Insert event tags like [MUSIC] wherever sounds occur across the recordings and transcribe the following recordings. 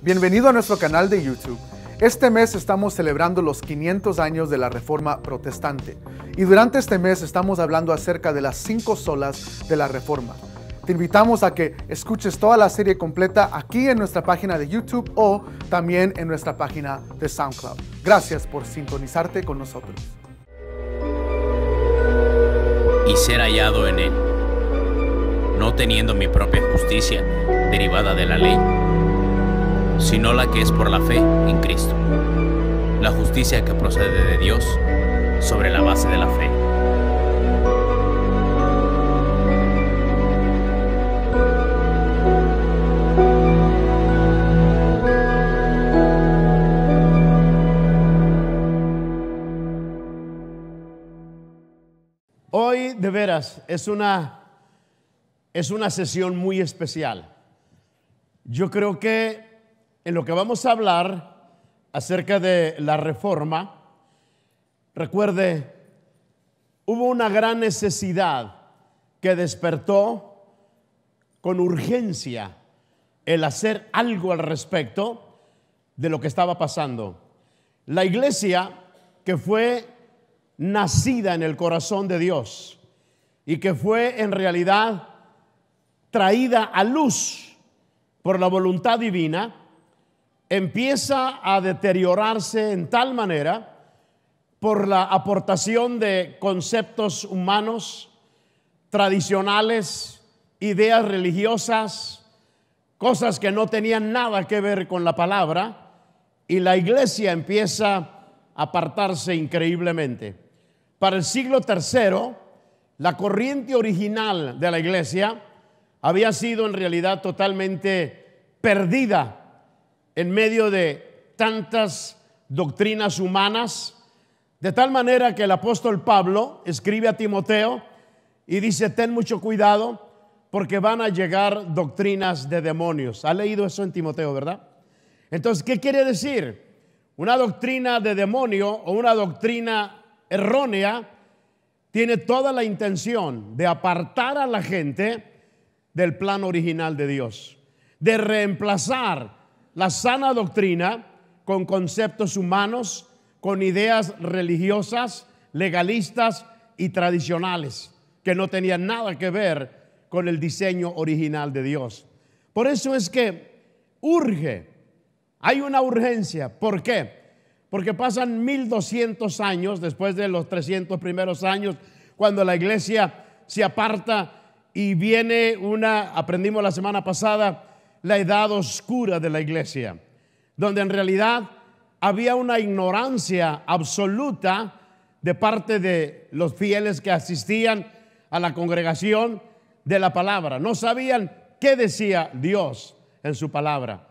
Bienvenido a nuestro canal de YouTube. Este mes estamos celebrando los 500 años de la Reforma Protestante y durante este mes estamos hablando acerca de las cinco solas de la Reforma. Te invitamos a que escuches toda la serie completa aquí en nuestra página de YouTube o también en nuestra página de SoundCloud. Gracias por sintonizarte con nosotros. y ser hallado en él, no teniendo mi propia justicia derivada de la ley, sino la que es por la fe en Cristo, la justicia que procede de Dios sobre la base de la fe. Hoy de veras es una, es una sesión muy especial. Yo creo que en lo que vamos a hablar acerca de la reforma, recuerde, hubo una gran necesidad que despertó con urgencia el hacer algo al respecto de lo que estaba pasando. La iglesia que fue nacida en el corazón de Dios y que fue en realidad traída a luz por la voluntad divina, empieza a deteriorarse en tal manera por la aportación de conceptos humanos, tradicionales, ideas religiosas, cosas que no tenían nada que ver con la palabra, y la iglesia empieza a apartarse increíblemente. Para el siglo III, la corriente original de la iglesia había sido en realidad totalmente perdida en medio de tantas doctrinas humanas, de tal manera que el apóstol Pablo escribe a Timoteo y dice, ten mucho cuidado porque van a llegar doctrinas de demonios. ¿Ha leído eso en Timoteo, verdad? Entonces, ¿qué quiere decir? Una doctrina de demonio o una doctrina errónea tiene toda la intención de apartar a la gente del plan original de Dios, de reemplazar la sana doctrina con conceptos humanos, con ideas religiosas, legalistas y tradicionales, que no tenían nada que ver con el diseño original de Dios. Por eso es que urge, hay una urgencia. ¿Por qué? Porque pasan 1200 años después de los 300 primeros años, cuando la iglesia se aparta y viene una, aprendimos la semana pasada, la edad oscura de la iglesia, donde en realidad había una ignorancia absoluta de parte de los fieles que asistían a la congregación de la palabra. No sabían qué decía Dios en su palabra.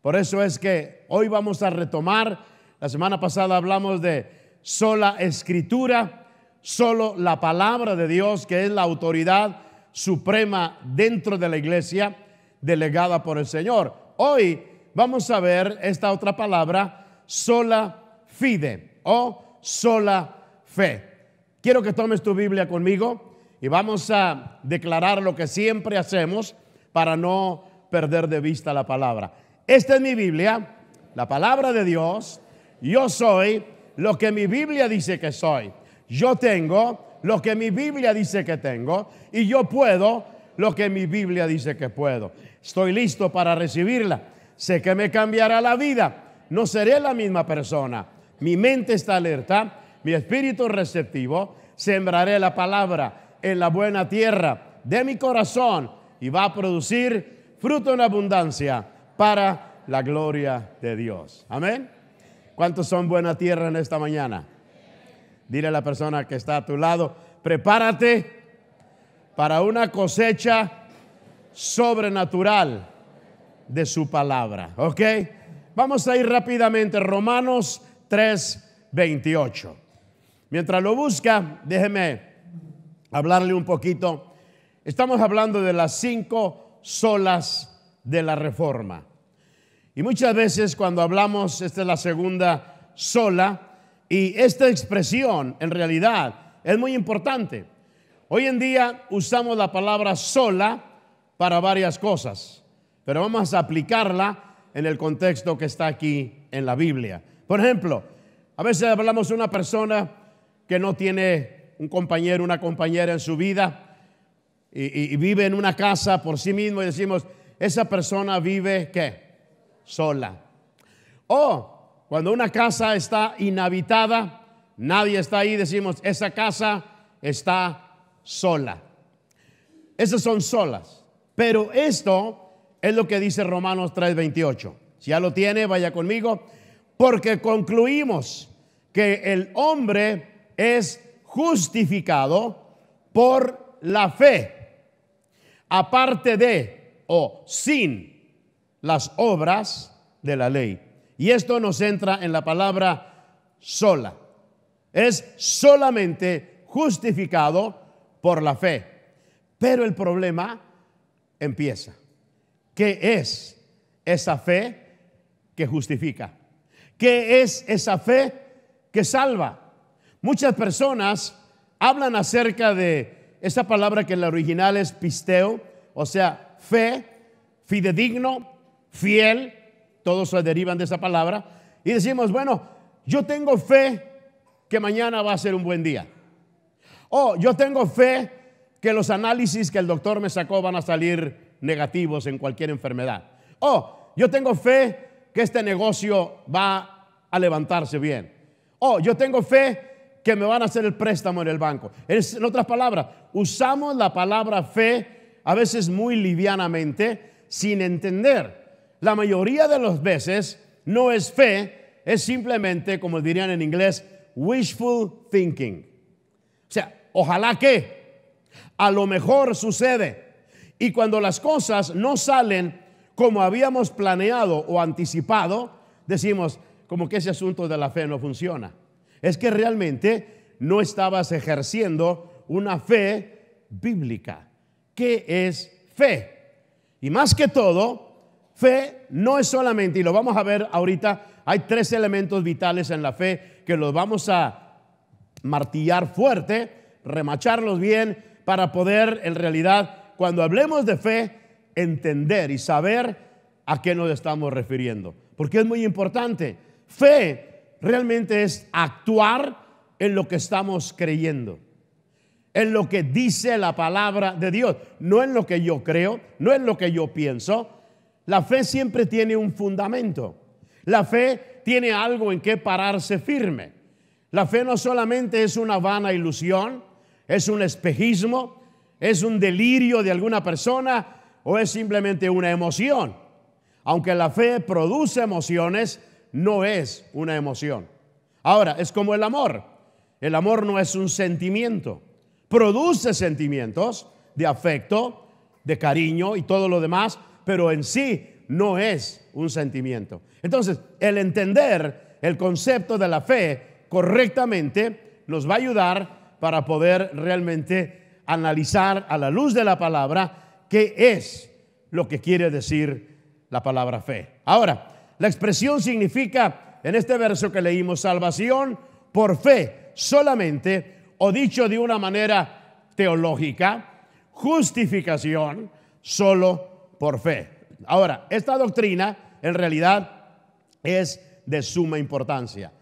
Por eso es que hoy vamos a retomar la semana pasada hablamos de sola escritura, solo la palabra de Dios, que es la autoridad suprema dentro de la iglesia, delegada por el Señor. Hoy vamos a ver esta otra palabra, sola fide o sola fe. Quiero que tomes tu Biblia conmigo y vamos a declarar lo que siempre hacemos para no perder de vista la palabra. Esta es mi Biblia, la palabra de Dios yo soy lo que mi Biblia dice que soy. Yo tengo lo que mi Biblia dice que tengo. Y yo puedo lo que mi Biblia dice que puedo. Estoy listo para recibirla. Sé que me cambiará la vida. No seré la misma persona. Mi mente está alerta, mi espíritu receptivo. Sembraré la palabra en la buena tierra de mi corazón y va a producir fruto en abundancia para la gloria de Dios. Amén. ¿Cuántos son buena tierra en esta mañana? Dile a la persona que está a tu lado, prepárate para una cosecha sobrenatural de su palabra. ¿Ok? Vamos a ir rápidamente. Romanos 3, 28. Mientras lo busca, déjeme hablarle un poquito. Estamos hablando de las cinco solas de la reforma. Y muchas veces cuando hablamos, esta es la segunda sola, y esta expresión en realidad es muy importante. Hoy en día usamos la palabra sola para varias cosas, pero vamos a aplicarla en el contexto que está aquí en la Biblia. Por ejemplo, a veces hablamos de una persona que no tiene un compañero, una compañera en su vida y, vive en una casa por sí mismo y decimos, esa persona vive ¿qué? Sola. O cuando una casa está inhabitada, nadie está ahí, decimos, esa casa está sola. Esas son solas. Pero esto es lo que dice Romanos 3:28. Si ya lo tiene, vaya conmigo. Porque concluimos que el hombre es justificado por la fe, aparte de o sin las obras de la ley. Y esto nos entra en la palabra sola. Es solamente justificado por la fe. Pero el problema empieza. ¿Qué es esa fe que justifica? ¿Qué es esa fe que salva? Muchas personas hablan acerca de esa palabra que en la original es pisteo, o sea, fe, fidedigno, fiel, todos se derivan de esa palabra, y decimos, bueno, yo tengo fe que mañana va a ser un buen día. O yo tengo fe que los análisis que el doctor me sacó van a salir negativos en cualquier enfermedad. Oh, yo tengo fe que este negocio va a levantarse bien. Oh, yo tengo fe que me van a hacer el préstamo en el banco. En otras palabras, usamos la palabra fe a veces muy livianamente sin entender. La mayoría de las veces no es fe, es simplemente, como dirían en inglés, wishful thinking. O sea, ojalá que, a lo mejor sucede. Y cuando las cosas no salen como habíamos planeado o anticipado, decimos, como que ese asunto de la fe no funciona. Es que realmente no estabas ejerciendo una fe bíblica. ¿Qué es fe? Y más que todo, fe no es solamente, y lo vamos a ver ahorita, hay tres elementos vitales en la fe que los vamos a martillar fuerte, remacharlos bien para poder en realidad cuando hablemos de fe, entender y saber a qué nos estamos refiriendo. Porque es muy importante. Fe realmente es actuar en lo que estamos creyendo. En lo que dice la palabra de Dios. No en lo que yo creo, no en lo que yo pienso. La fe siempre tiene un fundamento. La fe tiene algo en que pararse firme. La fe no solamente es una vana ilusión, es un espejismo, ¿Es un delirio de alguna persona o es simplemente una emoción? Aunque la fe produce emociones, no es una emoción. Ahora, es como el amor. El amor no es un sentimiento. Produce sentimientos de afecto, de cariño y todo lo demás, pero en sí no es un sentimiento. Entonces, el entender el concepto de la fe correctamente nos va a ayudar para poder realmente analizar a la luz de la palabra qué es lo que quiere decir la palabra fe. Ahora, la expresión significa, en este verso que leímos, salvación por fe solamente, o dicho de una manera teológica, justificación solo por fe. Ahora, esta doctrina en realidad es de suma importancia.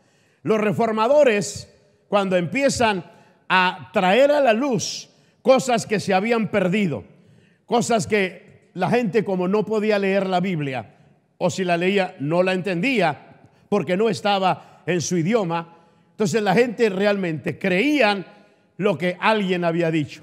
Los reformadores, cuando empiezan a traer a la luz cosas que se habían perdido, cosas que la gente como no podía leer la Biblia, o si la leía no la entendía porque no estaba en su idioma, entonces la gente realmente creían lo que alguien había dicho,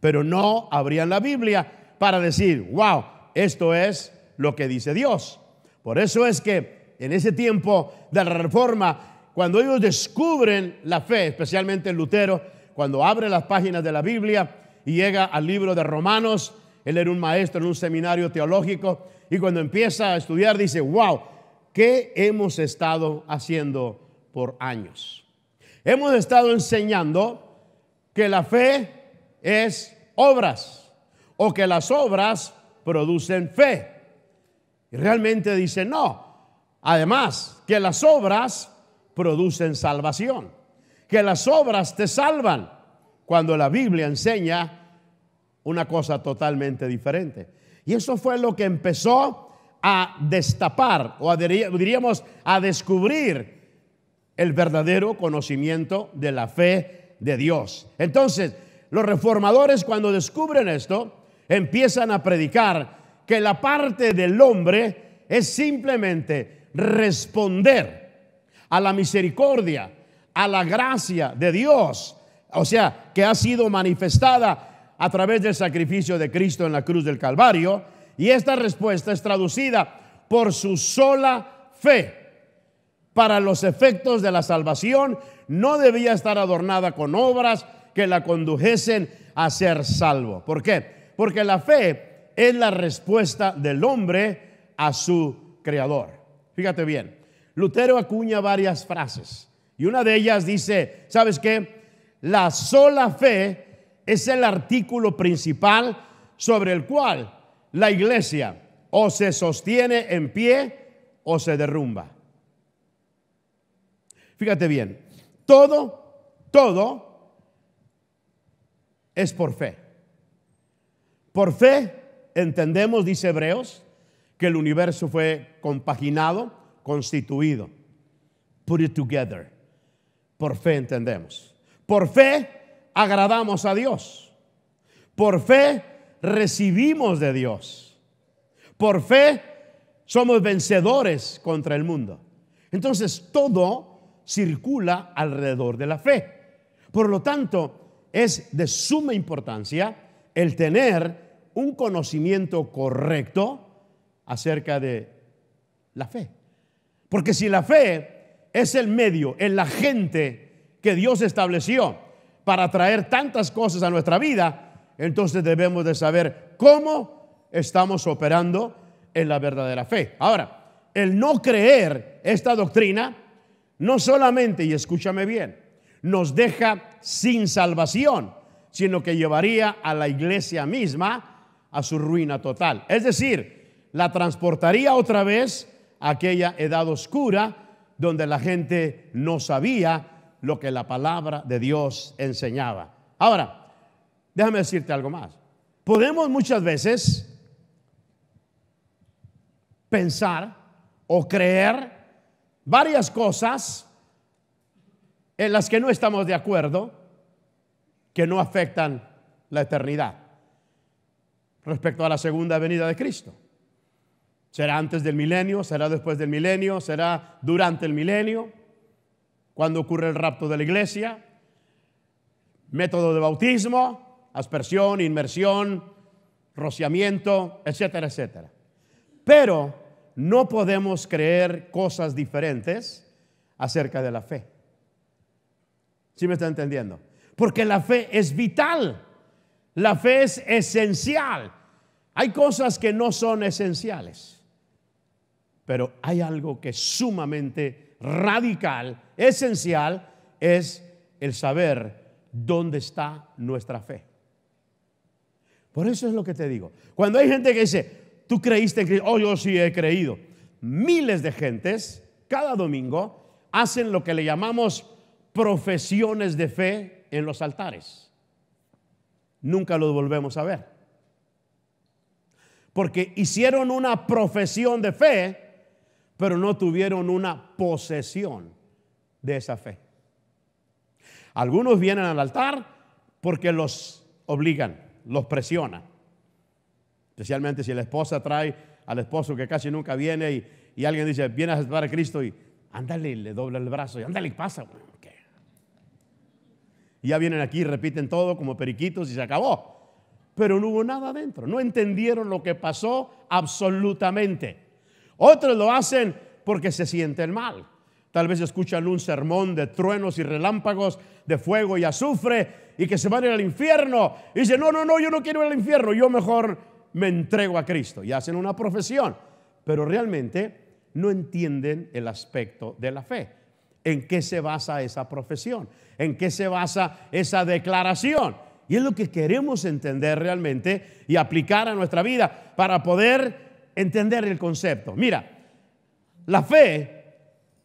pero no abrían la Biblia para decir, wow, esto es lo que dice Dios. Por eso es que en ese tiempo de la reforma, cuando ellos descubren la fe, especialmente Lutero, cuando abre las páginas de la Biblia y llega al libro de Romanos, él era un maestro en un seminario teológico y cuando empieza a estudiar dice, wow, ¿qué hemos estado haciendo por años? Hemos estado enseñando que la fe es obras o que las obras producen fe. Y realmente dice, no. Además, que las obras producen salvación que las obras te salvan, cuando la Biblia enseña una cosa totalmente diferente. Y eso fue lo que empezó a destapar o diríamos a descubrir el verdadero conocimiento de la fe de Dios. Entonces, los reformadores cuando descubren esto, empiezan a predicar que la parte del hombre es simplemente responder a la misericordia, a la gracia de Dios, o sea, que ha sido manifestada a través del sacrificio de Cristo en la cruz del Calvario, y esta respuesta es traducida por su sola fe. Para los efectos de la salvación no debía estar adornada con obras que la condujesen a ser salvo. ¿Por qué? Porque la fe es la respuesta del hombre a su creador. Fíjate bien, Lutero acuña varias frases y una de ellas dice, ¿sabes qué? La sola fe es el artículo principal sobre el cual la iglesia o se sostiene en pie o se derrumba. Fíjate bien, todo, todo es por fe. Por fe entendemos, dice Hebreos, que el universo fue compaginado, constituido. Put it together. Por fe entendemos. Por fe agradamos a Dios. Por fe recibimos de Dios. Por fe somos vencedores contra el mundo. Entonces todo circula alrededor de la fe. Por lo tanto, es de suma importancia el tener un conocimiento correcto acerca de la fe. Porque si la fe es el medio, el agente que Dios estableció para traer tantas cosas a nuestra vida, entonces debemos de saber cómo estamos operando en la verdadera fe. Ahora, el no creer esta doctrina no solamente, y escúchame bien, nos deja sin salvación, sino que llevaría a la iglesia misma a su ruina total. Es decir, la transportaría otra vez a aquella edad oscura donde la gente no sabía lo que la palabra de Dios enseñaba. Ahora, Déjame decirte algo más. Podemos muchas veces pensar o creer varias cosas en las que no estamos de acuerdo, que no afectan la eternidad respecto a la segunda venida de Cristo. ¿Será antes del milenio? ¿Será después del milenio? ¿Será durante el milenio? ¿Cuándo ocurre el rapto de la iglesia? ¿Método de bautismo? aspersión, inmersión, rociamiento, etcétera, etcétera. Pero no podemos creer cosas diferentes acerca de la fe. ¿Sí me está entendiendo? Porque la fe es vital. La fe es esencial. Hay cosas que no son esenciales. Pero hay algo que es sumamente radical, esencial, es el saber dónde está nuestra fe. Por eso es lo que te digo. Cuando hay gente que dice, tú creíste en Cristo, oh, yo sí he creído. Miles de gentes cada domingo hacen lo que le llamamos profesiones de fe en los altares. Nunca los volvemos a ver. Porque hicieron una profesión de fe, pero no tuvieron una posesión de esa fe. Algunos vienen al altar porque los obligan los presiona. Especialmente si la esposa trae al esposo que casi nunca viene y, alguien dice, viene a aceptar a Cristo y ándale, le dobla el brazo y ándale, pasa. Y ya vienen aquí y repiten todo como periquitos y se acabó. Pero no hubo nada adentro. No entendieron lo que pasó absolutamente. Otros lo hacen porque se sienten mal. Tal vez escuchan un sermón de truenos y relámpagos, de fuego y azufre, y que se van al infierno. Y dicen, no, no, no, yo no quiero ir al infierno, yo mejor me entrego a Cristo. Y hacen una profesión, pero realmente no entienden el aspecto de la fe. ¿En qué se basa esa profesión? ¿En qué se basa esa declaración? Y es lo que queremos entender realmente y aplicar a nuestra vida para poder entender el concepto. Mira, la fe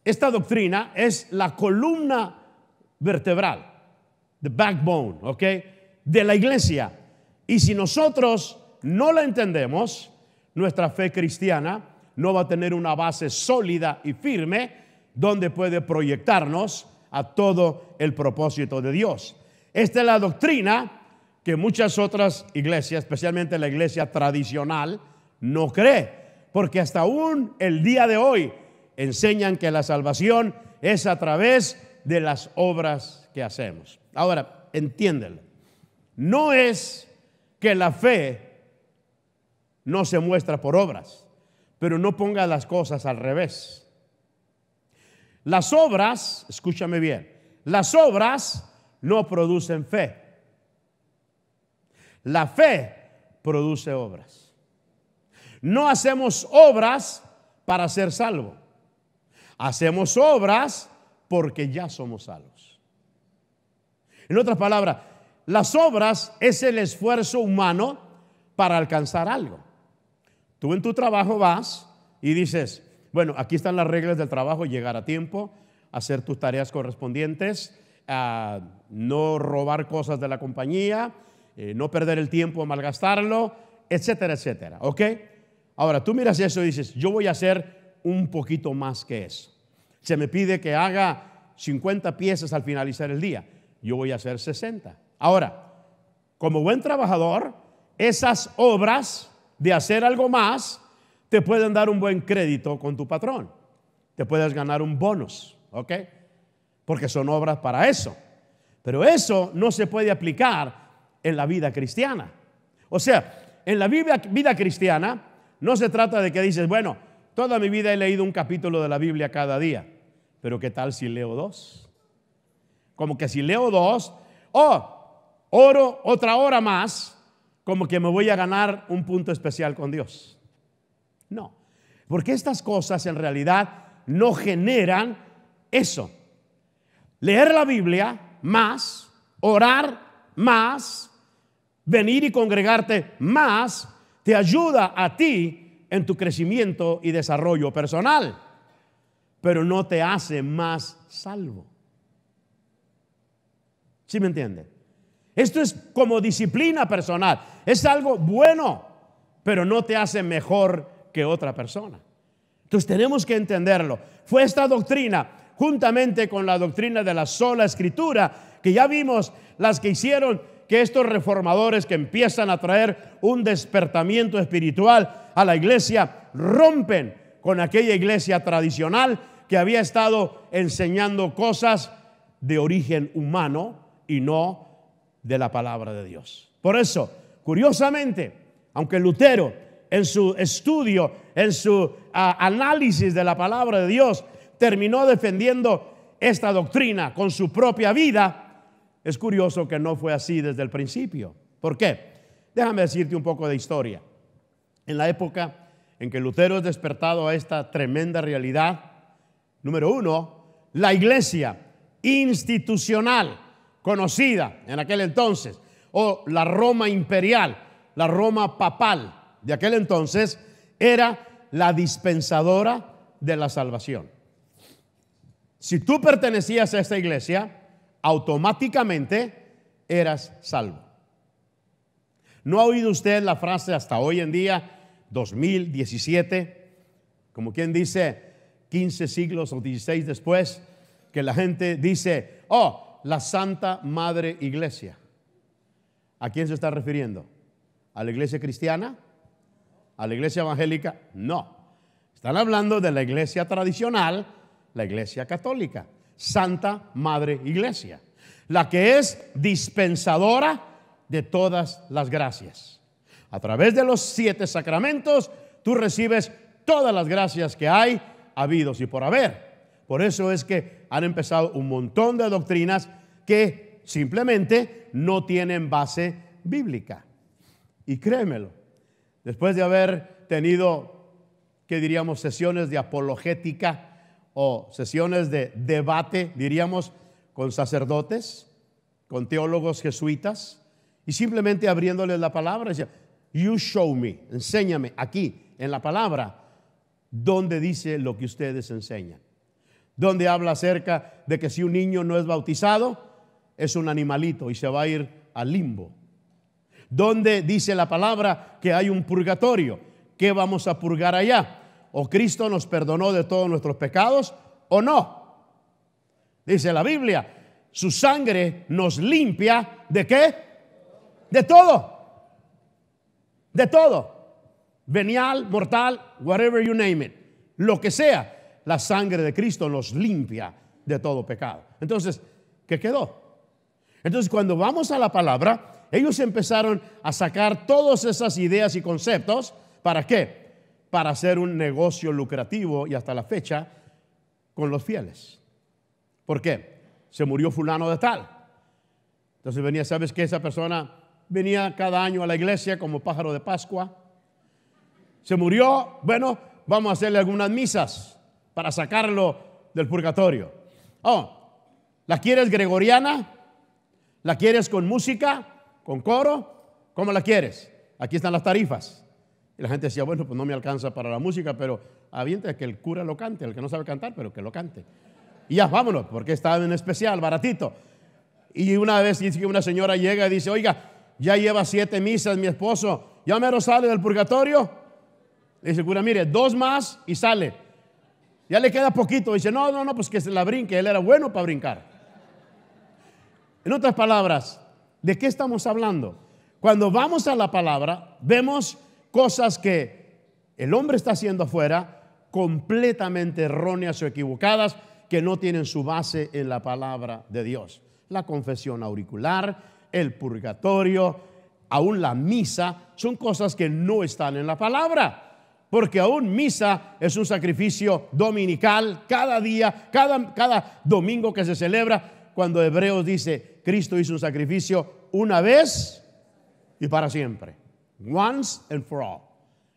esta doctrina es la columna vertebral, the backbone, ¿ok? De la iglesia. Y si nosotros no la entendemos, nuestra fe cristiana no va a tener una base sólida y firme donde puede proyectarnos a todo el propósito de Dios. Esta es la doctrina que muchas otras iglesias, especialmente la iglesia tradicional, no cree, porque hasta aún el día de hoy enseñan que la salvación es a través de las obras que hacemos. Ahora, entiéndelo. No es que la fe no se muestra por obras, pero no ponga las cosas al revés. Las obras, escúchame bien, las obras no producen fe. La fe produce obras. No hacemos obras para ser salvo. Hacemos obras porque ya somos salvos. En otras palabras, las obras es el esfuerzo humano para alcanzar algo. Tú en tu trabajo vas y dices, bueno, aquí están las reglas del trabajo, llegar a tiempo, hacer tus tareas correspondientes, a no robar cosas de la compañía, eh, no perder el tiempo, malgastarlo, etcétera, etcétera. ¿Ok? Ahora, tú miras eso y dices, yo voy a hacer un poquito más que eso. Se me pide que haga 50 piezas al finalizar el día. Yo voy a hacer 60. Ahora, como buen trabajador, esas obras de hacer algo más, te pueden dar un buen crédito con tu patrón. Te puedes ganar un bonus, ¿ok? Porque son obras para eso. Pero eso no se puede aplicar en la vida cristiana. O sea, en la vida, vida cristiana no se trata de que dices, bueno, toda mi vida he leído un capítulo de la Biblia cada día, pero ¿qué tal si leo dos? Como que si leo dos, oh, oro otra hora más, como que me voy a ganar un punto especial con Dios. No, porque estas cosas en realidad no generan eso. Leer la Biblia más, orar más, venir y congregarte más, te ayuda a ti en tu crecimiento y desarrollo personal, pero no te hace más salvo. ¿Sí me entiende? Esto es como disciplina personal. Es algo bueno, pero no te hace mejor que otra persona. Entonces tenemos que entenderlo. Fue esta doctrina, juntamente con la doctrina de la sola escritura, que ya vimos las que hicieron que estos reformadores que empiezan a traer un despertamiento espiritual a la iglesia rompen con aquella iglesia tradicional que había estado enseñando cosas de origen humano y no de la palabra de Dios. Por eso, curiosamente, aunque Lutero en su estudio, en su ah, análisis de la palabra de Dios, terminó defendiendo esta doctrina con su propia vida, es curioso que no fue así desde el principio. ¿Por qué? Déjame decirte un poco de historia. En la época en que Lutero es despertado a esta tremenda realidad, número uno, la iglesia institucional conocida en aquel entonces, o la Roma imperial, la Roma papal de aquel entonces, era la dispensadora de la salvación. Si tú pertenecías a esta iglesia, automáticamente eras salvo. ¿No ha oído usted la frase hasta hoy en día, 2017, como quien dice 15 siglos o 16 después, que la gente dice, oh, la Santa Madre Iglesia. ¿A quién se está refiriendo? ¿A la iglesia cristiana? ¿A la iglesia evangélica? No. Están hablando de la iglesia tradicional, la iglesia católica. Santa Madre Iglesia. La que es dispensadora de todas las gracias. A través de los siete sacramentos, tú recibes todas las gracias que hay, habidos y por haber. Por eso es que han empezado un montón de doctrinas que simplemente no tienen base bíblica. Y créemelo, después de haber tenido, ¿qué diríamos?, sesiones de apologética o sesiones de debate, diríamos, con sacerdotes, con teólogos jesuitas, y simplemente abriéndoles la palabra, decía, you show me, enséñame aquí en la palabra, donde dice lo que ustedes enseñan donde habla acerca de que si un niño no es bautizado, es un animalito y se va a ir al limbo. Donde dice la palabra que hay un purgatorio. ¿Qué vamos a purgar allá? O Cristo nos perdonó de todos nuestros pecados o no. Dice la Biblia, su sangre nos limpia de qué? De todo. De todo. Venial, mortal, whatever you name it. Lo que sea, la sangre de Cristo nos limpia de todo pecado. Entonces, ¿qué quedó? Entonces, cuando vamos a la palabra, ellos empezaron a sacar todas esas ideas y conceptos. ¿Para qué? Para hacer un negocio lucrativo y hasta la fecha con los fieles. ¿Por qué? Se murió fulano de tal. Entonces venía, ¿sabes qué? Esa persona venía cada año a la iglesia como pájaro de Pascua. Se murió, bueno, vamos a hacerle algunas misas para sacarlo del purgatorio. Oh, ¿la quieres gregoriana? ¿La quieres con música? ¿Con coro? ¿Cómo la quieres? Aquí están las tarifas. Y la gente decía, bueno, pues no me alcanza para la música, pero avienta que el cura lo cante, el que no sabe cantar, pero que lo cante. Y ya, vámonos, porque está en especial, baratito. Y una vez dice que una señora llega y dice, oiga, ya lleva siete misas mi esposo, ya mero sale del purgatorio. dice el cura, mire, dos más y sale. Ya le queda poquito. dice, no, no, no, pues que se la brinque. Él era bueno para brincar. En otras palabras, ¿de qué estamos hablando? Cuando vamos a la palabra, vemos cosas que el hombre está haciendo afuera completamente erróneas o equivocadas que no tienen su base en la palabra de Dios. La confesión auricular, el purgatorio, aún la misa, son cosas que no están en la palabra. Porque aún misa es un sacrificio dominical cada día, cada, cada domingo que se celebra, cuando Hebreos dice, Cristo hizo un sacrificio una vez y para siempre. Once and for all.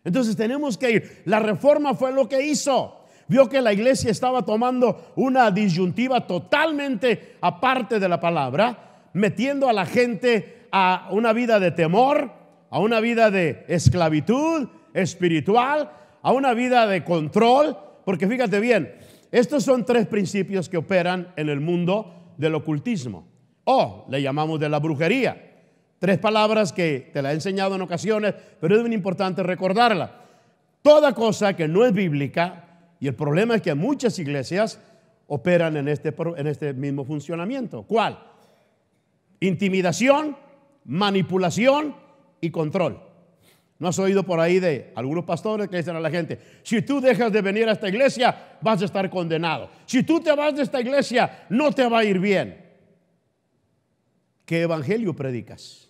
Entonces tenemos que ir. La reforma fue lo que hizo. Vio que la iglesia estaba tomando una disyuntiva totalmente aparte de la palabra, metiendo a la gente a una vida de temor, a una vida de esclavitud espiritual, a una vida de control. Porque fíjate bien, estos son tres principios que operan en el mundo del ocultismo. O le llamamos de la brujería. Tres palabras que te la he enseñado en ocasiones, pero es muy importante recordarla. Toda cosa que no es bíblica, y el problema es que muchas iglesias operan en este, en este mismo funcionamiento. ¿Cuál? Intimidación, manipulación y control. ¿No has oído por ahí de algunos pastores que dicen a la gente, si tú dejas de venir a esta iglesia, vas a estar condenado. Si tú te vas de esta iglesia, no te va a ir bien. ¿Qué evangelio predicas?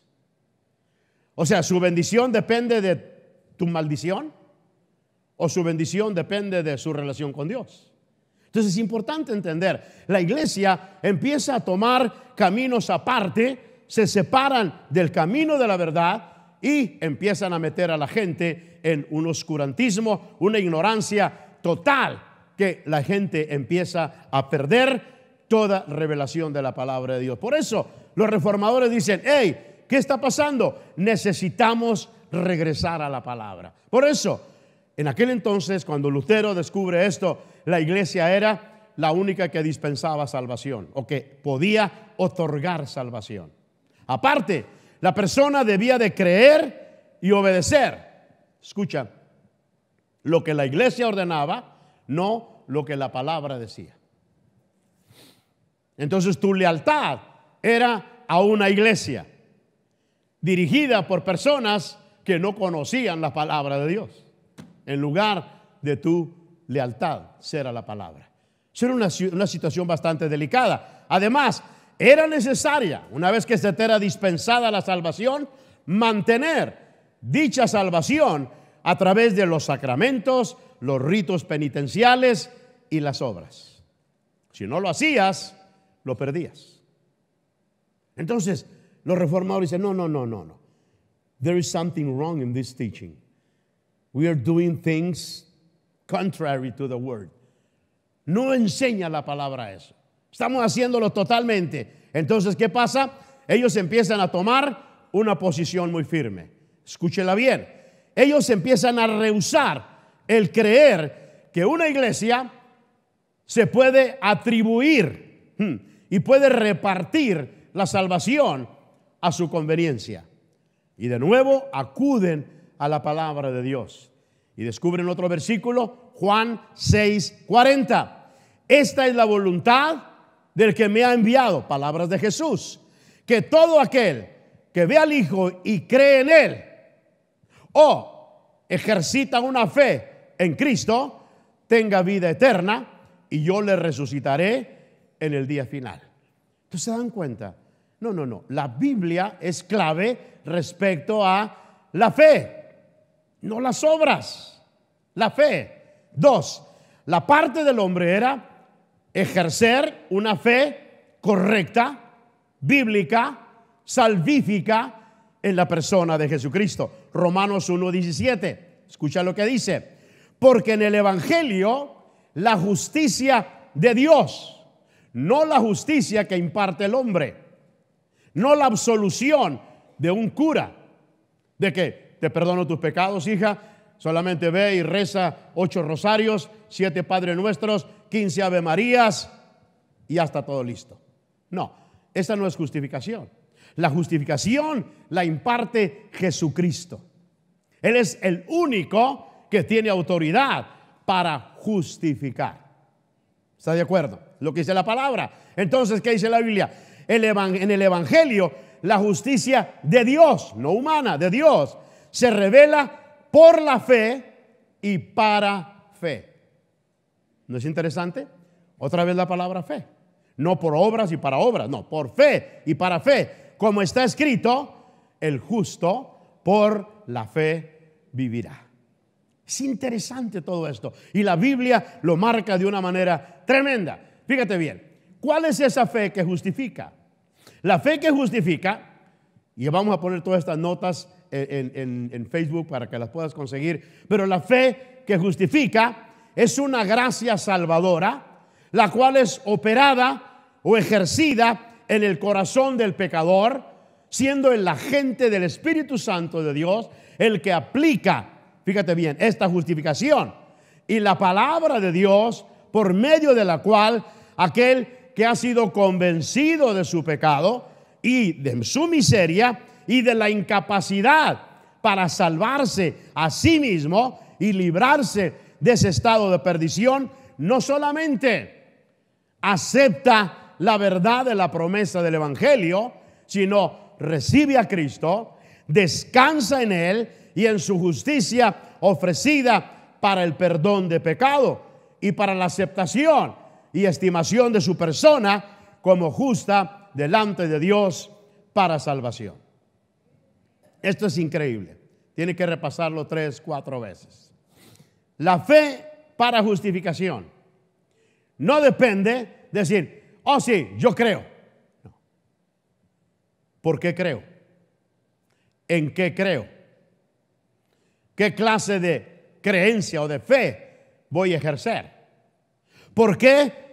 O sea, su bendición depende de tu maldición o su bendición depende de su relación con Dios. Entonces es importante entender, la iglesia empieza a tomar caminos aparte, se separan del camino de la verdad y empiezan a meter a la gente en un oscurantismo, una ignorancia total, que la gente empieza a perder toda revelación de la palabra de Dios. Por eso los reformadores dicen, hey, ¿Qué está pasando? Necesitamos regresar a la palabra. Por eso, en aquel entonces, cuando Lutero descubre esto, la iglesia era la única que dispensaba salvación o que podía otorgar salvación. Aparte, la persona debía de creer y obedecer. Escucha, lo que la iglesia ordenaba, no lo que la palabra decía. Entonces tu lealtad era a una iglesia dirigida por personas que no conocían la palabra de Dios, en lugar de tu lealtad ser a la palabra. Eso era una, una situación bastante delicada. Además, era necesaria, una vez que se te era dispensada la salvación, mantener dicha salvación a través de los sacramentos, los ritos penitenciales y las obras. Si no lo hacías, lo perdías. Entonces, los reformadores dicen, no, no, no, no, no. There is something wrong in this teaching. We are doing things contrary to the word. No enseña la palabra eso. Estamos haciéndolo totalmente. Entonces, ¿qué pasa? Ellos empiezan a tomar una posición muy firme. Escúchela bien. Ellos empiezan a rehusar el creer que una iglesia se puede atribuir hmm, y puede repartir la salvación a su conveniencia. Y de nuevo acuden a la palabra de Dios. Y descubren otro versículo, Juan 6, 40. Esta es la voluntad del que me ha enviado, palabras de Jesús, que todo aquel que ve al Hijo y cree en Él, o ejercita una fe en Cristo, tenga vida eterna y yo le resucitaré en el día final. Entonces se dan cuenta. No, no, no. La Biblia es clave respecto a la fe, no las obras, la fe. Dos, la parte del hombre era ejercer una fe correcta, bíblica, salvífica en la persona de Jesucristo. Romanos 1.17. Escucha lo que dice. Porque en el Evangelio la justicia de Dios, no la justicia que imparte el hombre, no la absolución de un cura, de que te perdono tus pecados, hija, solamente ve y reza ocho rosarios, siete Padres Nuestros, quince Ave Marías y ya está todo listo. No, esa no es justificación. La justificación la imparte Jesucristo. Él es el único que tiene autoridad para justificar. ¿Está de acuerdo? Lo que dice la palabra. Entonces, ¿qué dice la Biblia? En el Evangelio, la justicia de Dios, no humana, de Dios, se revela por la fe y para fe. ¿No es interesante? Otra vez la palabra fe. No por obras y para obras, no, por fe y para fe. Como está escrito, el justo por la fe vivirá. Es interesante todo esto. Y la Biblia lo marca de una manera tremenda. Fíjate bien, ¿cuál es esa fe que justifica? La fe que justifica, y vamos a poner todas estas notas en, Facebook para que las puedas conseguir. Pero la fe que justifica es una gracia salvadora, la cual es operada o ejercida en el corazón del pecador, siendo el agente del Espíritu Santo de Dios el que aplica, fíjate bien, esta justificación. Y la palabra de Dios, por medio de la cual aquel que ha sido convencido de su pecado y de su miseria, y de la incapacidad para salvarse a sí mismo y librarse de ese estado de perdición, no solamente acepta la verdad de la promesa del Evangelio, sino recibe a Cristo, descansa en Él y en su justicia ofrecida para el perdón de pecado y para la aceptación y estimación de su persona como justa delante de Dios para salvación. Esto es increíble. Tiene que repasarlo tres, cuatro veces. La fe para justificación no depende de decir, oh sí, yo creo. ¿Por qué creo? ¿En qué creo? ¿Qué clase de creencia o de fe voy a ejercer? ¿Por qué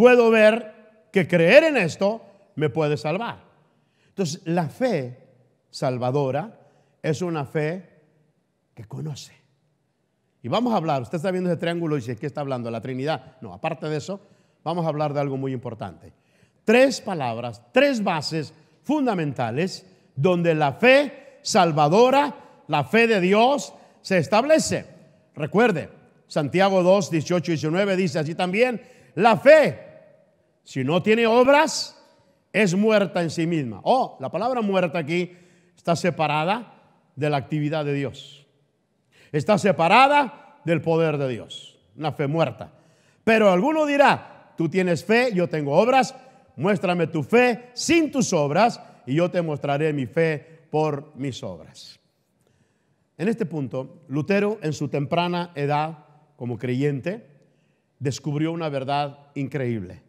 puedo ver que creer en esto me puede salvar? Entonces, la fe salvadora es una fe que conoce. Y vamos a hablar, usted está viendo ese triángulo y dice, ¿qué está hablando? La Trinidad. No, aparte de eso, vamos a hablar de algo muy importante. Tres palabras, tres bases fundamentales donde la fe salvadora, la fe de Dios, se establece. Recuerde, Santiago 2, 18 y 19 dice así también, la fe, si no tiene obras, es muerta en sí misma. Oh, la palabra muerta aquí está separada de la actividad de Dios. Está separada del poder de Dios. Una fe muerta. Pero alguno dirá, tú tienes fe, yo tengo obras, muéstrame tu fe sin tus obras y yo te mostraré mi fe por mis obras. En este punto, Lutero en su temprana edad como creyente descubrió una verdad increíble.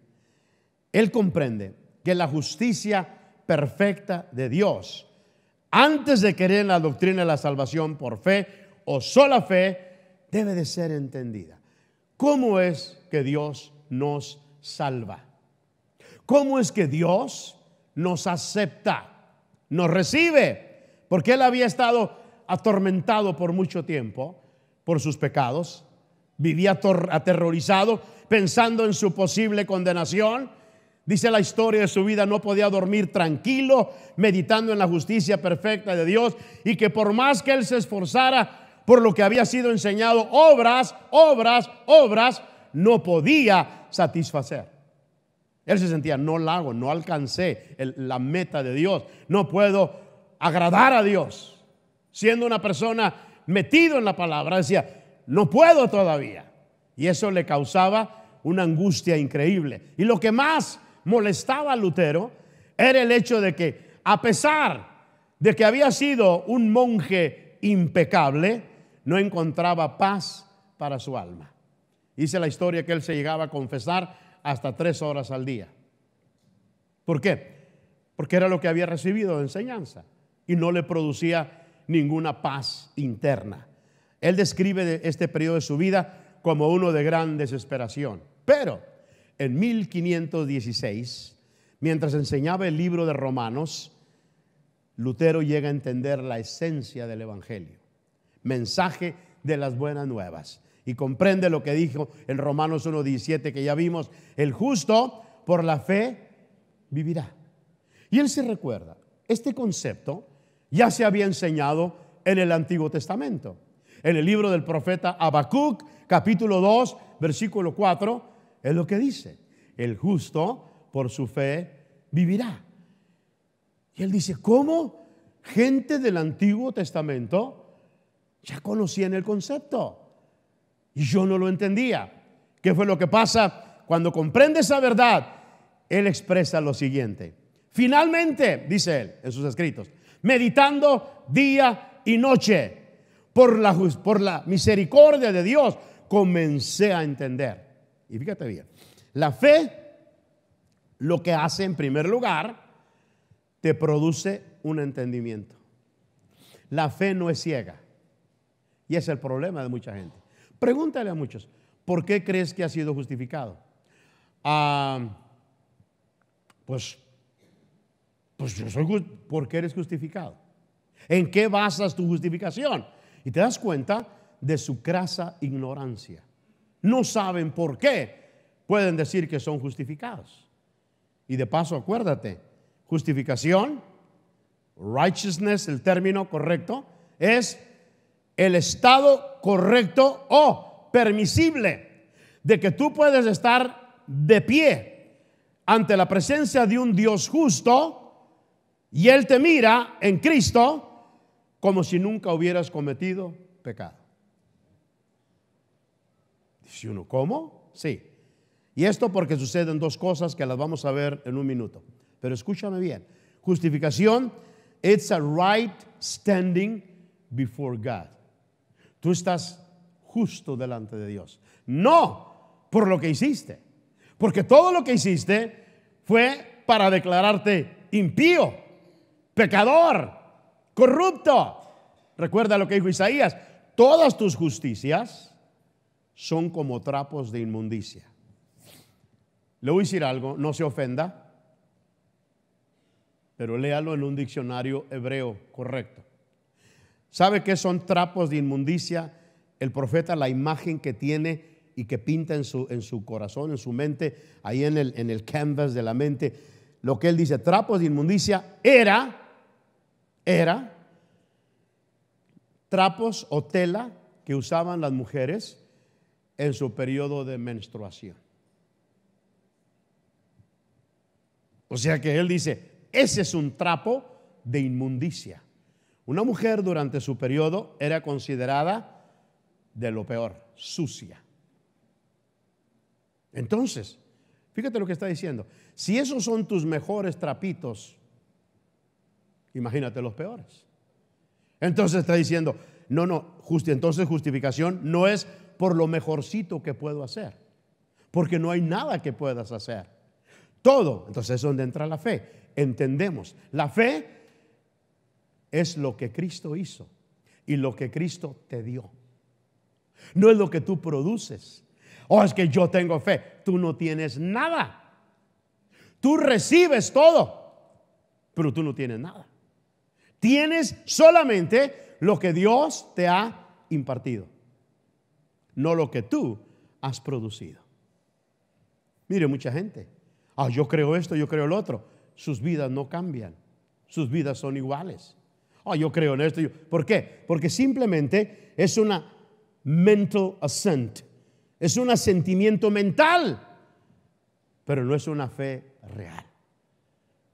Él comprende que la justicia perfecta de Dios antes de querer la doctrina de la salvación por fe o sola fe, debe de ser entendida. ¿Cómo es que Dios nos salva? ¿Cómo es que Dios nos acepta, nos recibe? Porque Él había estado atormentado por mucho tiempo por sus pecados, vivía aterrorizado pensando en su posible condenación Dice la historia de su vida, no podía dormir tranquilo, meditando en la justicia perfecta de Dios y que por más que él se esforzara por lo que había sido enseñado, obras, obras, obras, no podía satisfacer. Él se sentía, no la hago, no alcancé la meta de Dios, no puedo agradar a Dios. Siendo una persona metido en la palabra, decía, no puedo todavía. Y eso le causaba una angustia increíble. Y lo que más molestaba a Lutero era el hecho de que, a pesar de que había sido un monje impecable, no encontraba paz para su alma. Dice la historia que él se llegaba a confesar hasta tres horas al día. ¿Por qué? Porque era lo que había recibido de enseñanza y no le producía ninguna paz interna. Él describe este periodo de su vida como uno de gran desesperación. Pero en 1516, mientras enseñaba el libro de Romanos, Lutero llega a entender la esencia del Evangelio, mensaje de las buenas nuevas. Y comprende lo que dijo en Romanos 1.17 que ya vimos, el justo por la fe vivirá. Y él se recuerda, este concepto ya se había enseñado en el Antiguo Testamento. En el libro del profeta Habacuc, capítulo 2, versículo 4, es lo que dice, el justo por su fe vivirá. Y él dice, ¿cómo? Gente del Antiguo Testamento ya conocían el concepto. Y yo no lo entendía. ¿Qué fue lo que pasa? Cuando comprende esa verdad, él expresa lo siguiente. Finalmente, dice él en sus escritos, meditando día y noche por la, por la misericordia de Dios, comencé a entender y fíjate bien, la fe lo que hace en primer lugar, te produce un entendimiento. La fe no es ciega. Y es el problema de mucha gente. Pregúntale a muchos, ¿por qué crees que ha sido justificado? Ah, pues, pues yo soy, ¿por qué eres justificado? ¿En qué basas tu justificación? Y te das cuenta de su crasa ignorancia no saben por qué pueden decir que son justificados. Y de paso, acuérdate, justificación, righteousness, el término correcto, es el estado correcto o permisible de que tú puedes estar de pie ante la presencia de un Dios justo y Él te mira en Cristo como si nunca hubieras cometido pecado. Dice uno, ¿cómo? Sí. Y esto porque suceden dos cosas que las vamos a ver en un minuto. Pero escúchame bien. Justificación, it's a right standing before God. Tú estás justo delante de Dios. No por lo que hiciste. Porque todo lo que hiciste fue para declararte impío, pecador, corrupto. Recuerda lo que dijo Isaías. Todas tus justicias son como trapos de inmundicia. Le voy a decir algo, no se ofenda, pero léalo en un diccionario hebreo correcto. ¿Sabe qué son trapos de inmundicia? El profeta, la imagen que tiene y que pinta en su, en su corazón, en su mente, ahí en el, en el canvas de la mente, lo que él dice, trapos de inmundicia, era, era trapos o tela que usaban las mujeres en su periodo de menstruación. O sea que él dice, ese es un trapo de inmundicia. Una mujer durante su periodo era considerada de lo peor, sucia. Entonces, fíjate lo que está diciendo. Si esos son tus mejores trapitos, imagínate los peores. Entonces está diciendo, no, no, entonces justificación no es por lo mejorcito que puedo hacer, porque no hay nada que puedas hacer. Todo, entonces es donde entra la fe. Entendemos, la fe es lo que Cristo hizo y lo que Cristo te dio. No es lo que tú produces. Oh, es que yo tengo fe. Tú no tienes nada. Tú recibes todo, pero tú no tienes nada. Tienes solamente lo que Dios te ha impartido no lo que tú has producido. Mire, mucha gente, ah, yo creo esto, yo creo el otro. Sus vidas no cambian, sus vidas son iguales. Oh, yo creo en esto. ¿Por qué? Porque simplemente es una mental assent. Es un asentimiento mental, pero no es una fe real.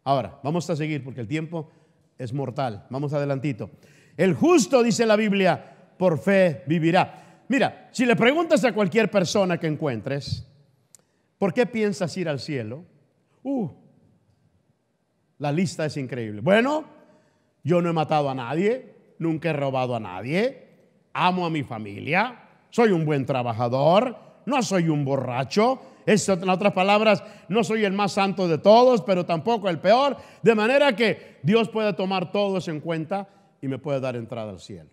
Ahora, vamos a seguir porque el tiempo es mortal. Vamos adelantito. El justo, dice la Biblia, por fe vivirá. Mira, si le preguntas a cualquier persona que encuentres, ¿por qué piensas ir al cielo? Uh, la lista es increíble. Bueno, yo no he matado a nadie, nunca he robado a nadie, amo a mi familia, soy un buen trabajador, no soy un borracho, en otras palabras, no soy el más santo de todos, pero tampoco el peor. De manera que Dios puede tomar todo eso en cuenta y me puede dar entrada al cielo.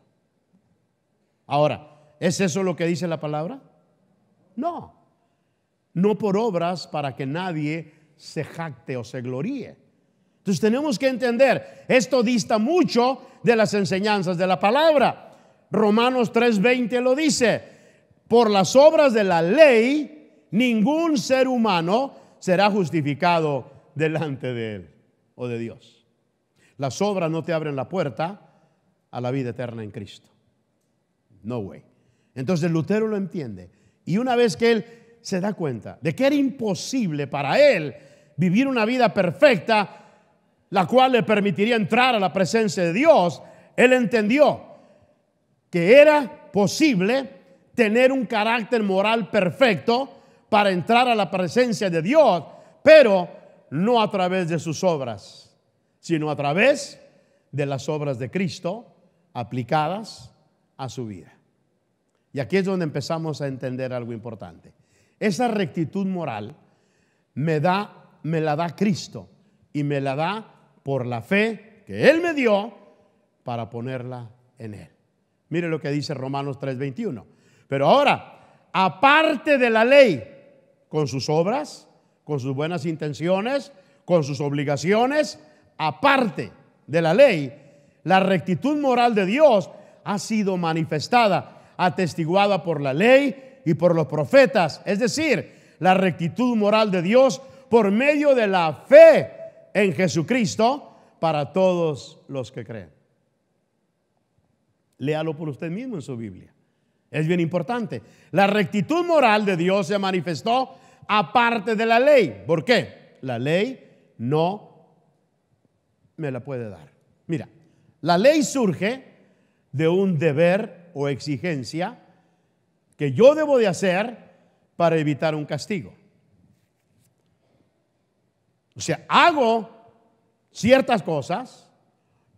Ahora, ¿es eso lo que dice la palabra? No. No por obras para que nadie se jacte o se gloríe. Entonces tenemos que entender, esto dista mucho de las enseñanzas de la palabra. Romanos 3:20 lo dice, por las obras de la ley ningún ser humano será justificado delante de Él o de Dios. Las obras no te abren la puerta a la vida eterna en Cristo. No way. Entonces Lutero lo entiende. Y una vez que él se da cuenta de que era imposible para él vivir una vida perfecta, la cual le permitiría entrar a la presencia de Dios, él entendió que era posible tener un carácter moral perfecto para entrar a la presencia de Dios, pero no a través de sus obras, sino a través de las obras de Cristo aplicadas a su vida. Y aquí es donde empezamos a entender algo importante. Esa rectitud moral me da me la da Cristo y me la da por la fe que él me dio para ponerla en él. Mire lo que dice Romanos 3:21. Pero ahora, aparte de la ley, con sus obras, con sus buenas intenciones, con sus obligaciones, aparte de la ley, la rectitud moral de Dios ha sido manifestada, atestiguada por la ley y por los profetas. Es decir, la rectitud moral de Dios por medio de la fe en Jesucristo para todos los que creen. Léalo por usted mismo en su Biblia. Es bien importante. La rectitud moral de Dios se manifestó aparte de la ley. ¿Por qué? La ley no me la puede dar. Mira, la ley surge de un deber o exigencia que yo debo de hacer para evitar un castigo. O sea, hago ciertas cosas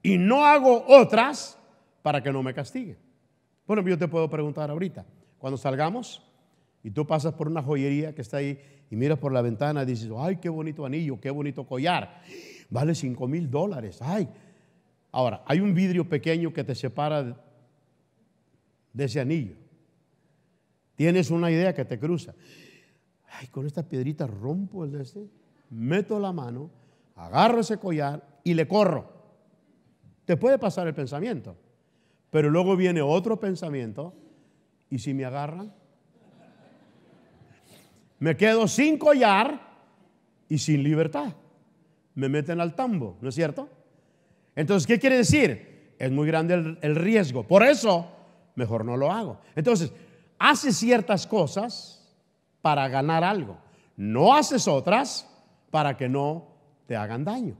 y no hago otras para que no me castiguen. Bueno, yo te puedo preguntar ahorita, cuando salgamos, y tú pasas por una joyería que está ahí y miras por la ventana y dices, ay, qué bonito anillo, qué bonito collar, vale 5 mil dólares, ay. Ahora, hay un vidrio pequeño que te separa de ese anillo. Tienes una idea que te cruza. Ay, con esta piedrita rompo el de este, meto la mano, agarro ese collar y le corro. Te puede pasar el pensamiento, pero luego viene otro pensamiento, ¿y si me agarran? Me quedo sin collar y sin libertad. Me meten al tambo, ¿no es cierto? Entonces, ¿qué quiere decir? Es muy grande el, riesgo. Por eso, mejor no lo hago. Entonces, hace ciertas cosas para ganar algo. No haces otras para que no te hagan daño.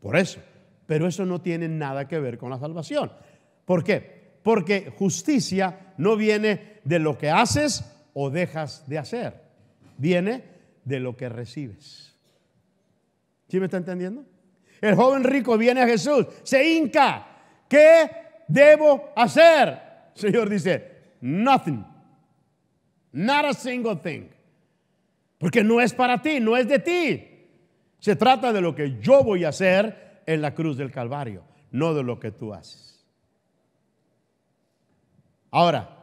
Por eso. Pero eso no tiene nada que ver con la salvación. ¿Por qué? Porque justicia no viene de lo que haces o dejas de hacer viene de lo que recibes. ¿Sí me está entendiendo? El joven rico viene a Jesús, se hinca. ¿Qué debo hacer? Señor dice, nothing. Not a single thing. Porque no es para ti, no es de ti. Se trata de lo que yo voy a hacer en la cruz del Calvario, no de lo que tú haces. Ahora,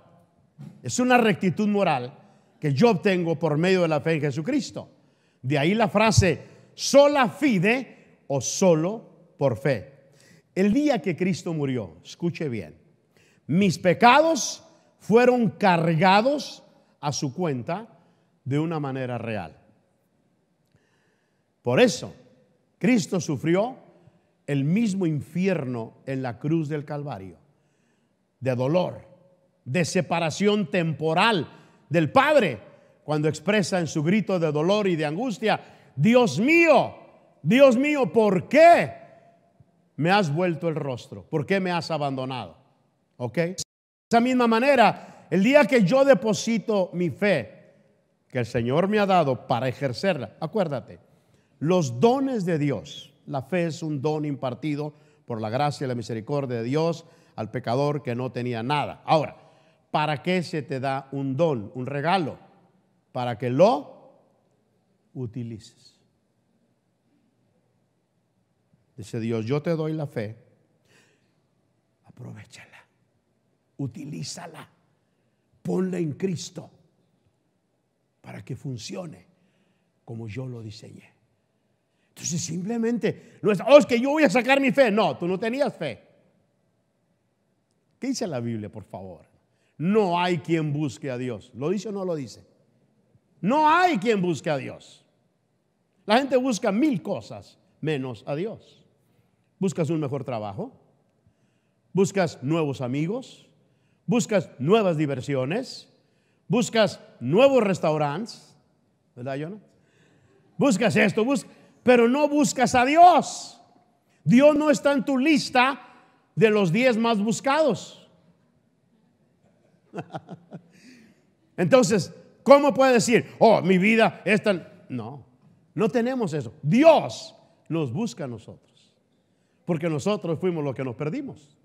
es una rectitud moral que yo obtengo por medio de la fe en Jesucristo. De ahí la frase sola fide o solo por fe. El día que Cristo murió, escuche bien, mis pecados fueron cargados a su cuenta de una manera real. Por eso, Cristo sufrió el mismo infierno en la cruz del Calvario, de dolor, de separación temporal del Padre, cuando expresa en su grito de dolor y de angustia, Dios mío, Dios mío, ¿por qué me has vuelto el rostro? ¿Por qué me has abandonado? ¿Ok? De esa misma manera, el día que yo deposito mi fe, que el Señor me ha dado para ejercerla, acuérdate, los dones de Dios, la fe es un don impartido por la gracia y la misericordia de Dios al pecador que no tenía nada. Ahora, ¿para qué se te da un don, un regalo? Para que lo utilices. Dice Dios, yo te doy la fe, aprovechala, utilízala, ponla en Cristo para que funcione como yo lo diseñé. Entonces simplemente no es, oh, es que yo voy a sacar mi fe. No, tú no tenías fe. ¿Qué dice la Biblia, por favor? No hay quien busque a Dios. ¿Lo dice o no lo dice? No hay quien busque a Dios. La gente busca mil cosas menos a Dios. Buscas un mejor trabajo, buscas nuevos amigos, buscas nuevas diversiones, buscas nuevos restaurantes, ¿verdad, Jonah? Buscas esto, pero no buscas a Dios. Dios no está en tu lista de los diez más buscados. [LAUGHS] Entonces, ¿cómo puede decir, oh, mi vida es tan... No, no tenemos eso. Dios nos busca a nosotros, porque nosotros fuimos los que nos perdimos.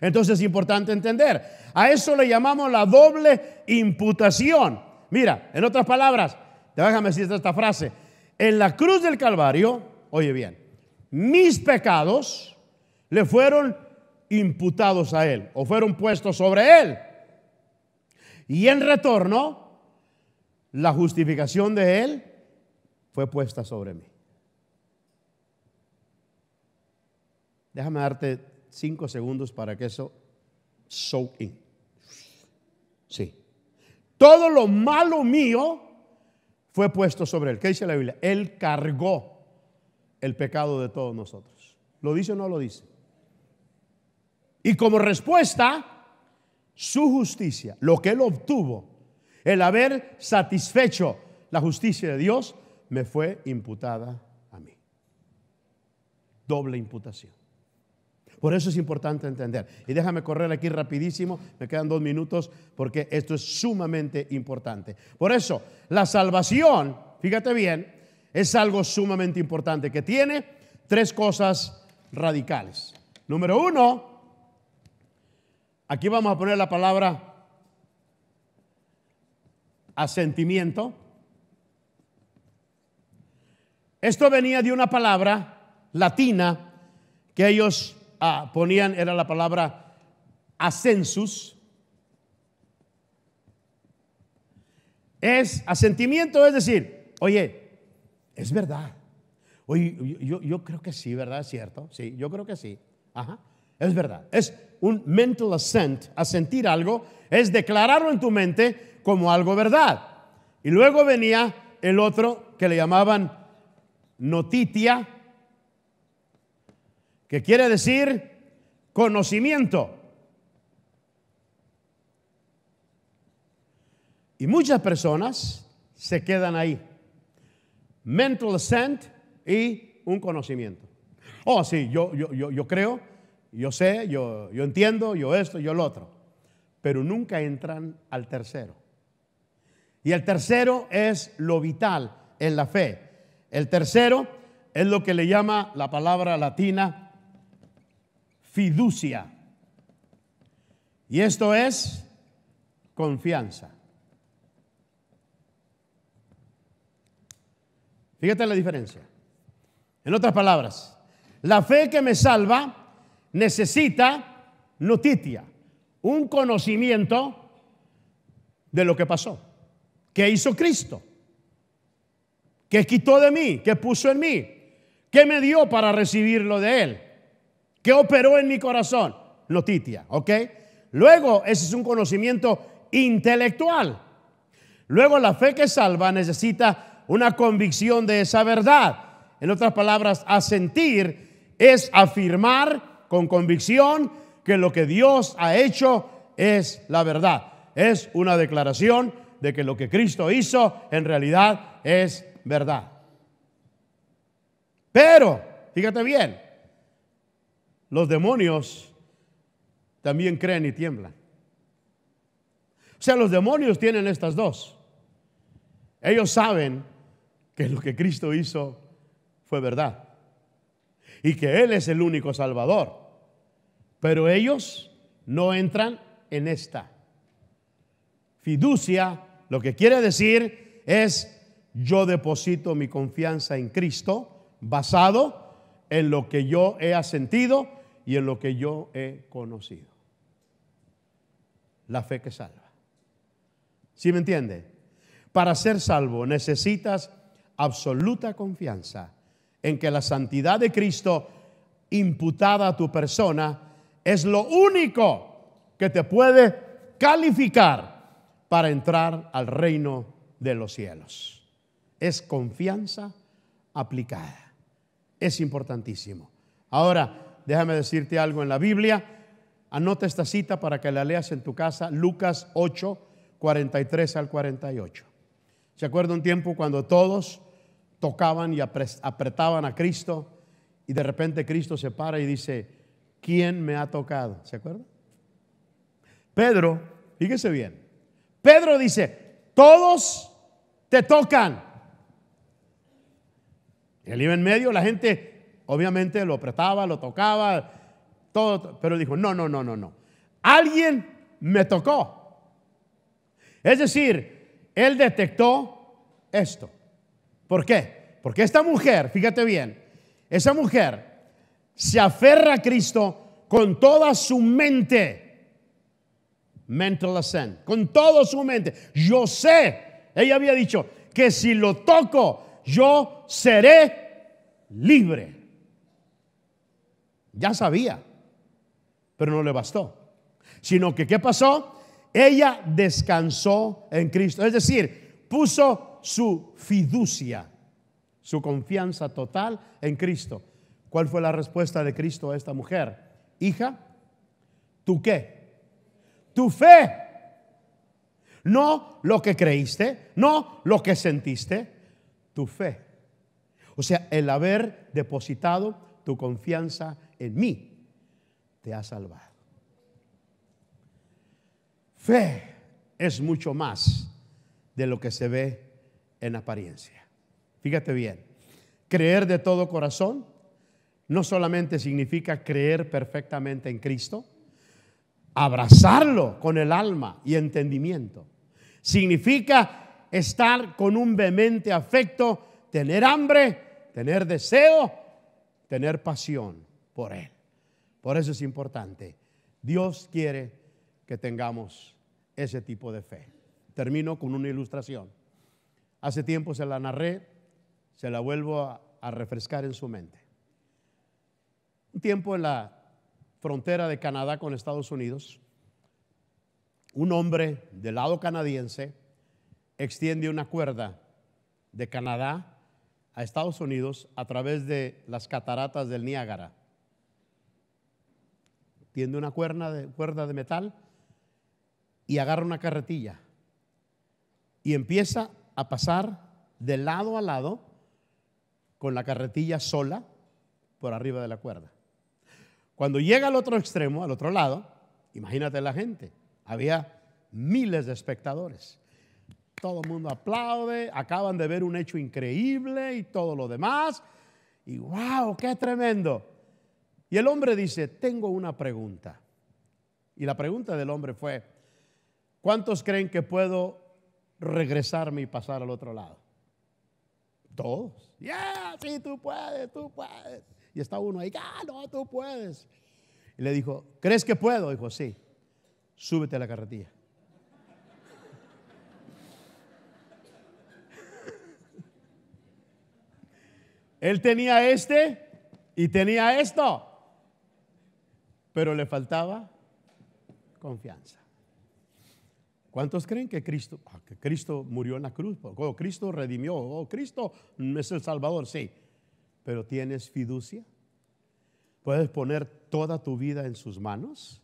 Entonces es importante entender, a eso le llamamos la doble imputación. Mira, en otras palabras, déjame decir esta frase, en la cruz del Calvario, oye bien, mis pecados le fueron imputados a él o fueron puestos sobre él. Y en retorno, la justificación de él fue puesta sobre mí. Déjame darte cinco segundos para que eso soak in. Sí. Todo lo malo mío fue puesto sobre él. ¿Qué dice la Biblia? Él cargó el pecado de todos nosotros. ¿Lo dice o no lo dice? Y como respuesta, su justicia, lo que él obtuvo, el haber satisfecho la justicia de Dios, me fue imputada a mí. Doble imputación. Por eso es importante entender. Y déjame correr aquí rapidísimo, me quedan dos minutos porque esto es sumamente importante. Por eso, la salvación, fíjate bien, es algo sumamente importante que tiene tres cosas radicales. Número uno, aquí vamos a poner la palabra asentimiento. Esto venía de una palabra latina que ellos Ah, ponían, era la palabra ascensus. Es asentimiento, es decir, oye, es verdad. Oye, yo, yo creo que sí, ¿verdad? ¿Es cierto? Sí, yo creo que sí. Ajá, es verdad. Es un mental assent, asentir algo, es declararlo en tu mente como algo verdad. Y luego venía el otro que le llamaban notitia, que quiere decir conocimiento. Y muchas personas se quedan ahí. Mental assent y un conocimiento. Oh, sí, yo, yo, yo, yo creo, yo sé, yo, yo entiendo, yo esto, yo lo otro. Pero nunca entran al tercero. Y el tercero es lo vital en la fe. El tercero es lo que le llama la palabra latina fiducia. Y esto es confianza. Fíjate la diferencia. En otras palabras, la fe que me salva necesita noticia, un conocimiento de lo que pasó, que hizo Cristo, que quitó de mí, que puso en mí, que me dio para recibirlo de Él. ¿Qué operó en mi corazón? Notitia, ¿ok? Luego, ese es un conocimiento intelectual. Luego, la fe que salva necesita una convicción de esa verdad. En otras palabras, a sentir es afirmar con convicción que lo que Dios ha hecho es la verdad. Es una declaración de que lo que Cristo hizo en realidad es verdad. Pero, fíjate bien, los demonios también creen y tiemblan. O sea, los demonios tienen estas dos. Ellos saben que lo que Cristo hizo fue verdad y que Él es el único Salvador. Pero ellos no entran en esta. Fiducia, lo que quiere decir es yo deposito mi confianza en Cristo basado en lo que yo he asentido y en lo que yo he conocido. La fe que salva. ¿Sí me entiende? Para ser salvo necesitas absoluta confianza en que la santidad de Cristo imputada a tu persona es lo único que te puede calificar para entrar al reino de los cielos. Es confianza aplicada. Es importantísimo. Ahora, déjame decirte algo en la Biblia. Anota esta cita para que la leas en tu casa, Lucas 8, 43 al 48. ¿Se acuerda un tiempo cuando todos tocaban y apretaban a Cristo y de repente Cristo se para y dice, ¿quién me ha tocado? ¿Se acuerda? Pedro, fíjese bien, Pedro dice, todos te tocan. Él iba en medio, la gente obviamente lo apretaba, lo tocaba, todo, pero dijo, no, no, no, no, no. Alguien me tocó. Es decir, él detectó esto. ¿Por qué? Porque esta mujer, fíjate bien, esa mujer se aferra a Cristo con toda su mente. Mental assent, con toda su mente. Yo sé, ella había dicho que si lo toco, yo seré libre. Ya sabía, pero no le bastó. Sino que, ¿qué pasó? Ella descansó en Cristo. Es decir, puso su fiducia, su confianza total en Cristo. ¿Cuál fue la respuesta de Cristo a esta mujer? Hija, ¿tú qué? Tu fe. No lo que creíste, no lo que sentiste, tu fe. O sea, el haber depositado tu confianza en mí te ha salvado. Fe es mucho más de lo que se ve en apariencia. Fíjate bien, creer de todo corazón no solamente significa creer perfectamente en Cristo, abrazarlo con el alma y entendimiento. Significa estar con un vehemente afecto, tener hambre, tener deseo, tener pasión por Él. Por eso es importante. Dios quiere que tengamos ese tipo de fe. Termino con una ilustración. Hace tiempo se la narré, se la vuelvo a, refrescar en su mente. Un tiempo en la frontera de Canadá con Estados Unidos, un hombre del lado canadiense extiende una cuerda de Canadá a Estados Unidos a través de las cataratas del Niágara. Tiende una cuerda de, cuerda de metal y agarra una carretilla y empieza a pasar de lado a lado con la carretilla sola por arriba de la cuerda. Cuando llega al otro extremo, al otro lado, imagínate la gente, había miles de espectadores. Todo el mundo aplaude, acaban de ver un hecho increíble y todo lo demás. Y wow, qué tremendo. Y el hombre dice, tengo una pregunta. Y la pregunta del hombre fue, ¿Cuántos creen que puedo regresarme y pasar al otro lado? Todos. Ya, sí, tú puedes, tú puedes. Y está uno ahí, ah, no, tú puedes. Y le dijo, ¿crees que puedo? Dijo, sí, súbete a la carretilla. Él tenía este y tenía esto, pero le faltaba confianza. ¿Cuántos creen que Cristo, ah, que Cristo murió en la cruz? Oh, Cristo redimió. Oh, Cristo es el Salvador, sí. Pero ¿tienes fiducia? ¿Puedes poner toda tu vida en sus manos?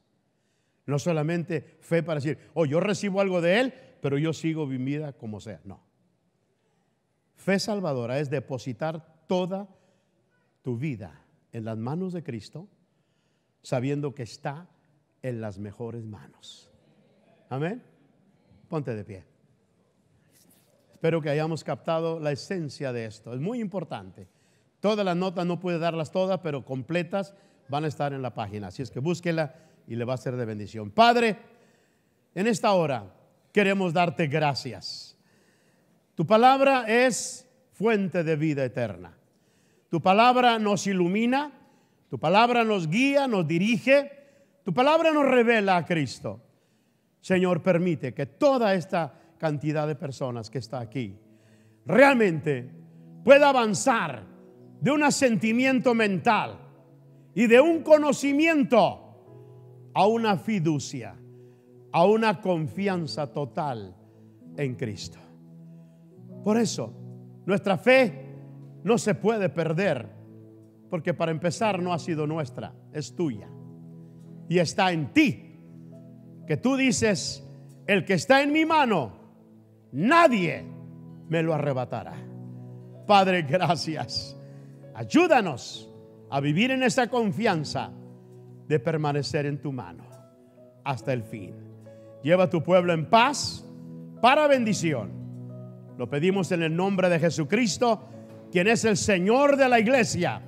No solamente fe para decir, oh, yo recibo algo de Él, pero yo sigo mi vida como sea. No. Fe salvadora es depositar toda tu vida en las manos de Cristo, sabiendo que está en las mejores manos. Amén. Ponte de pie. Espero que hayamos captado la esencia de esto. Es muy importante. Todas las notas no puede darlas todas, pero completas van a estar en la página. Así es que búsquela y le va a ser de bendición. Padre, en esta hora queremos darte gracias. Tu palabra es fuente de vida eterna. Tu palabra nos ilumina, tu palabra nos guía, nos dirige, tu palabra nos revela a Cristo. Señor, permite que toda esta cantidad de personas que está aquí realmente pueda avanzar de un asentimiento mental y de un conocimiento a una fiducia, a una confianza total en Cristo. Por eso, nuestra fe no se puede perder, porque para empezar no ha sido nuestra, es tuya. Y está en ti, que tú dices, el que está en mi mano, nadie me lo arrebatará. Padre, gracias. Ayúdanos a vivir en esa confianza de permanecer en tu mano hasta el fin. Lleva a tu pueblo en paz para bendición. Lo pedimos en el nombre de Jesucristo, quien es el Señor de la iglesia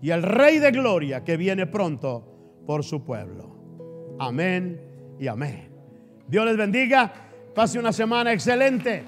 y el Rey de gloria que viene pronto por su pueblo. Amén y amén. Dios les bendiga. Pase una semana excelente.